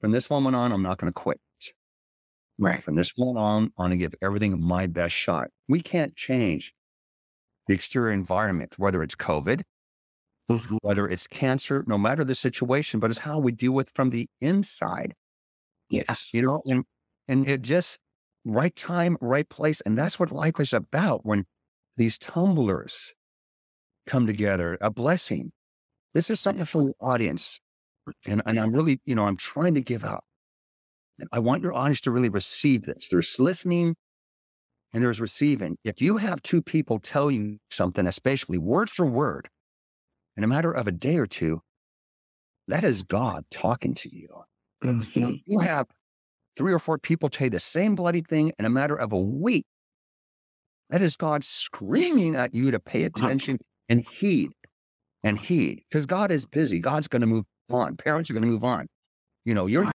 from this moment on, I'm not going to quit. Right. From this moment on, I'm going to give everything my best shot. We can't change the exterior environment, whether it's COVID, Mhm. whether it's cancer, no matter the situation, but it's how we deal with from the inside, Yes. you know, and, and it just right time, right place. And that's what life is about when these tumblers come together, a blessing. This is something for the audience. And, and I'm really, you know, I'm trying to give out. I want your audience to really receive this. There's listening and there's receiving. If you have two people tell you something, especially word for word, in a matter of a day or two, that is God talking to you. Mhm. You have three or four people tell you the same bloody thing in a matter of a week. That is God screaming at you to pay attention and heed and heed because God is busy. God's going to move on. Parents are going to move on. You know, you're